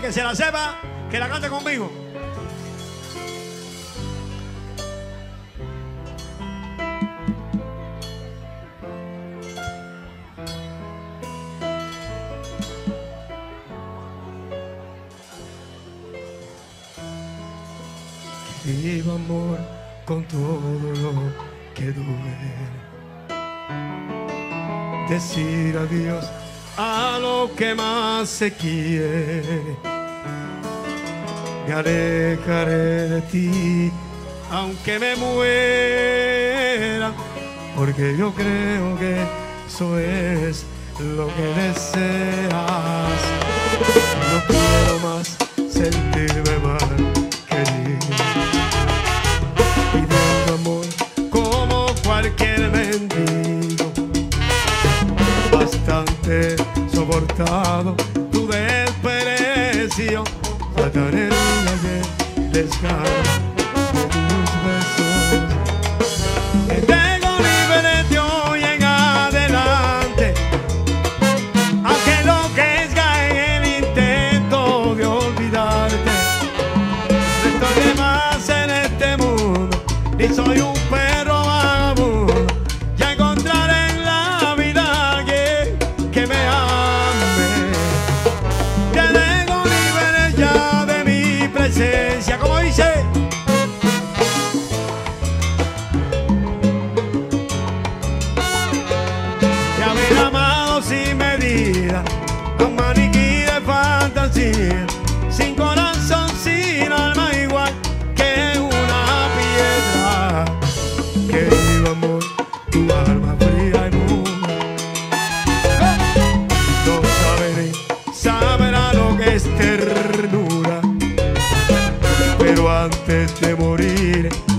Que se la sepa, que la cante conmigo. Vivo amor con todo lo que duele. Decir adiós a lo que más se quiere. Me alejaré de ti, aunque me muera, porque yo creo que eso es lo que deseas. No quiero más sentir canción atarela de descanso de tus besos. Te tengo libre de hoy en adelante, aunque lo que es en el intento de olvidarte. No estoy de más en este mundo, ni soy un fantasía, con maniquí de fantasía, sin corazón, sin alma igual que una piedra. Que viva amor, tu alma fría y muda. No sabré, saberá lo que es ternura, pero antes de morir.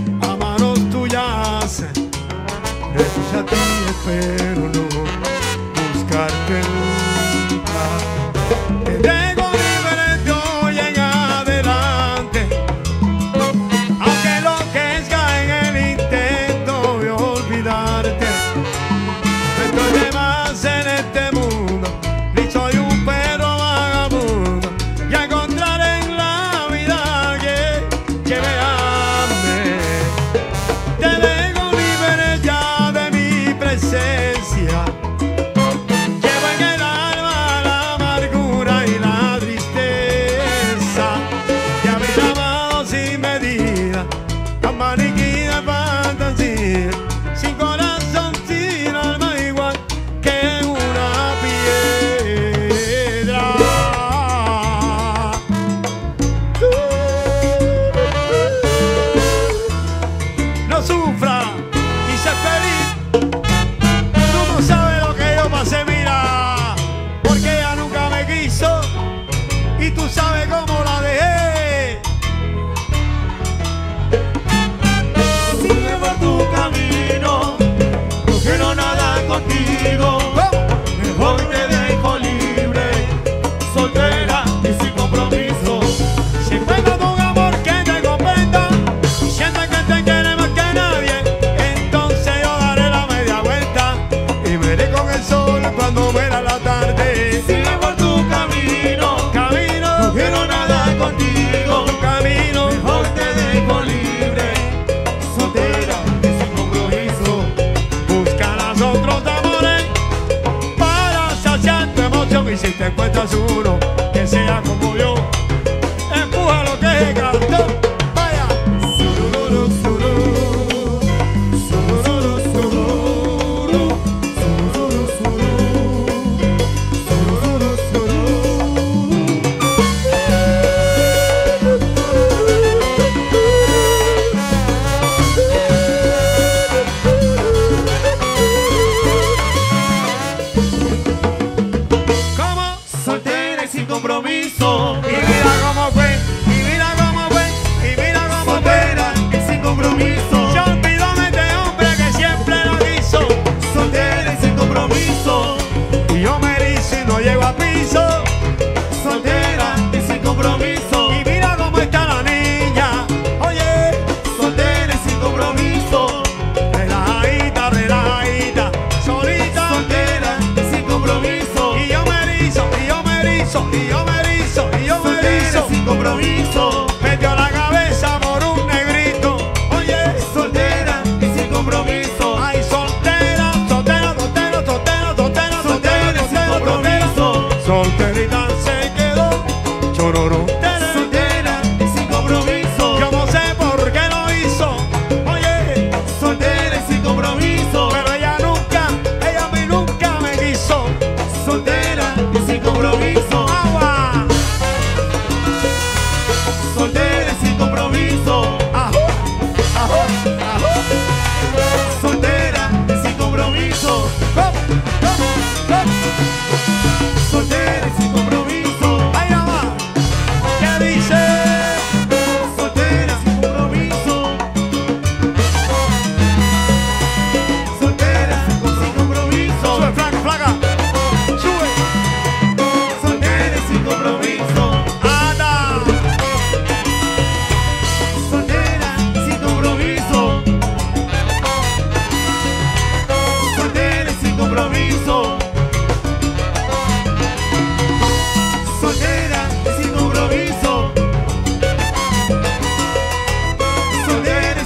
más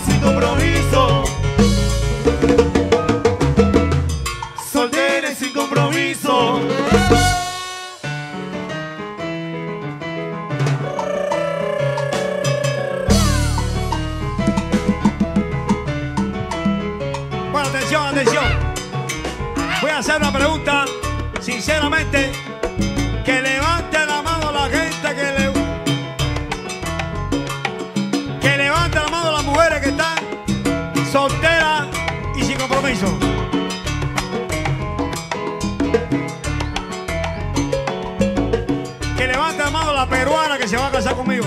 sin compromiso. Soltera sin compromiso. Bueno, atención, atención. Voy a hacer una pregunta, sinceramente, La peruana que se va a casar conmigo.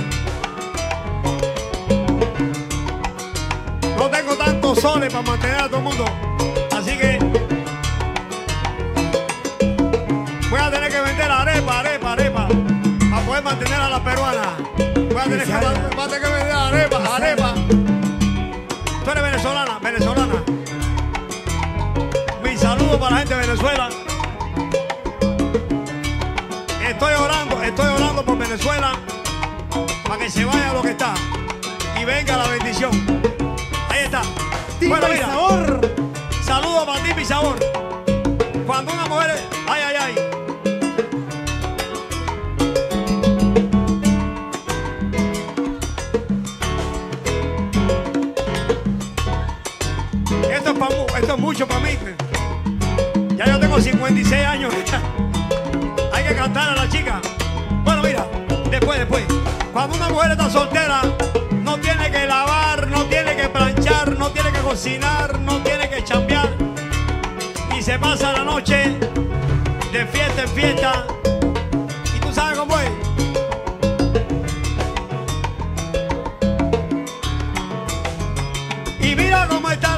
No tengo tantos soles para mantener a todo el mundo. Así que voy a tener que vender arepa, arepa, arepa. Para poder mantener a la peruana. Voy a tener que, voy a tener que vender arepa, arepa. Tú eres venezolana, venezolana. Mi saludo para la gente de Venezuela para que se vaya lo que está y venga la bendición. Ahí está. Bueno, mira. sabor. Saludos para ti, mi sabor. Cuando una mujer. Ay, ay, ay. Esto es, pa esto es mucho para mí. Ya yo tengo 56 años. Hay que cantar a la chica. Después, después. Cuando una mujer está soltera, no tiene que lavar, no tiene que planchar, no tiene que cocinar, no tiene que chambear. Y se pasa la noche de fiesta en fiesta. Y tú sabes cómo es. Y mira cómo está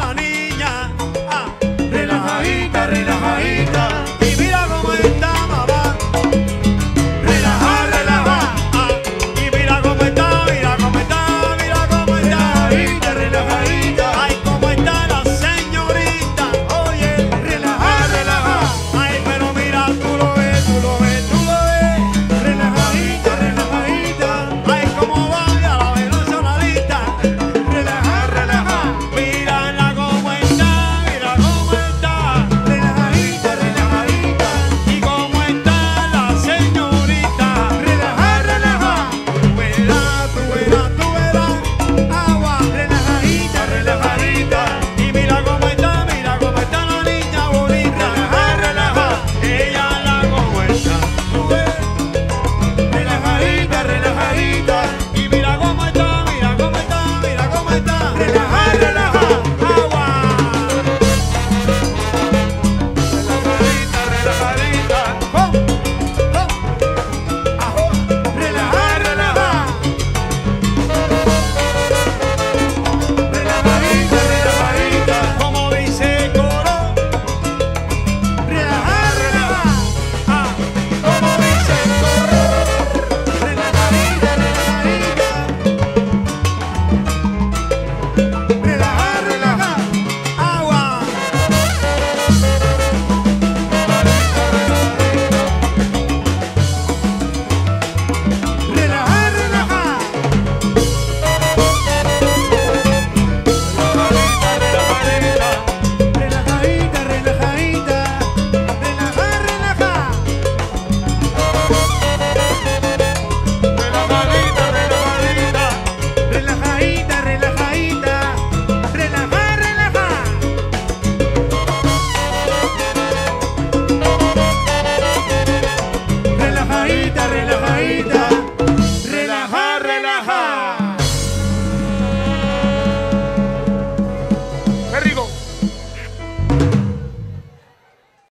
Hallelujah.